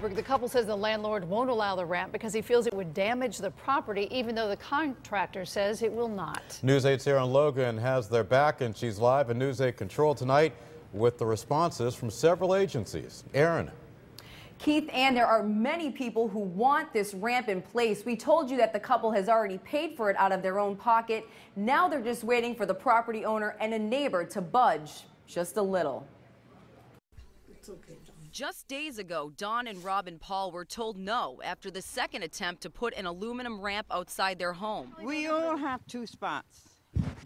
The couple says the landlord won't allow the ramp because he feels it would damage the property, even though the contractor says it will not. News 8's Aaron Logan has their back, and she's live in News 8 Control tonight with the responses from several agencies. Aaron. Keith, and there are many people who want this ramp in place. We told you that the couple has already paid for it out of their own pocket. Now they're just waiting for the property owner and a neighbor to budge just a little. Just days ago, Don and Robin Paul were told no after the second attempt to put an aluminum ramp outside their home. We all have two spots.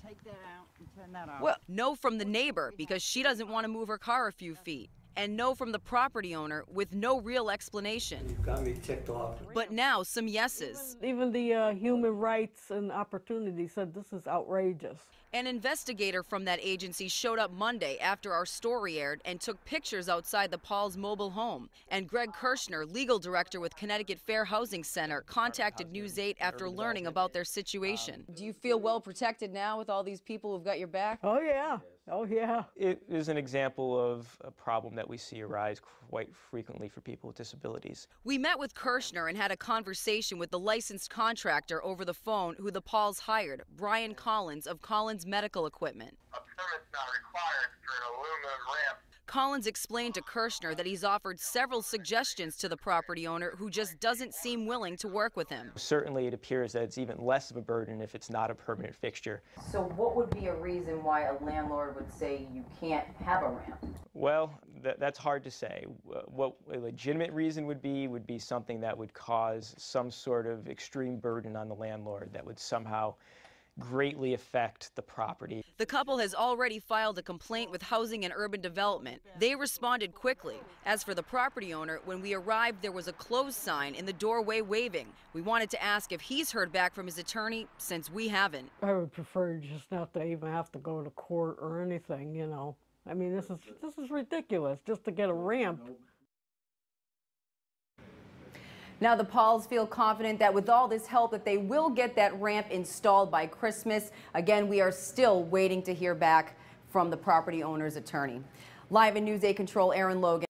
Take that out and turn that off. Well, no from the neighbor because she doesn't want to move her car a few feet. And no from the property owner with no real explanation. You've got me ticked off. But now some yeses. Even the uh, Human Rights and Opportunity said this is outrageous. An investigator from that agency showed up Monday after our story aired and took pictures outside the Paul's mobile home. And Greg Kirschner, legal director with Connecticut Fair Housing Center, contacted News 8 after learning about their situation. Do you feel well protected now with all these people who've got your back? Oh, yeah. Oh, yeah. It is an example of a problem that we see arise quite frequently for people with disabilities. We met with Kirschner and had a conversation with the licensed contractor over the phone who the Pauls hired, Brian Collins of Collins Medical Equipment. A permit's not required for an aluminum ramp Collins explained to Kirschner that he's offered several suggestions to the property owner who just doesn't seem willing to work with him. Certainly, it appears that it's even less of a burden if it's not a permanent fixture. So, what would be a reason why a landlord would say you can't have a ramp? Well, th that's hard to say. What a legitimate reason would be would be something that would cause some sort of extreme burden on the landlord that would somehow greatly affect the property. The couple has already filed a complaint with Housing and Urban Development. They responded quickly. As for the property owner, when we arrived, there was a closed sign in the doorway waving. We wanted to ask if he's heard back from his attorney since we haven't. I would prefer just not to even have to go to court or anything, you know. I mean, this is this is ridiculous just to get a ramp. Now the Pauls feel confident that with all this help that they will get that ramp installed by Christmas. Again, we are still waiting to hear back from the property owner's attorney. Live in News 8 Control, Aaron Logan.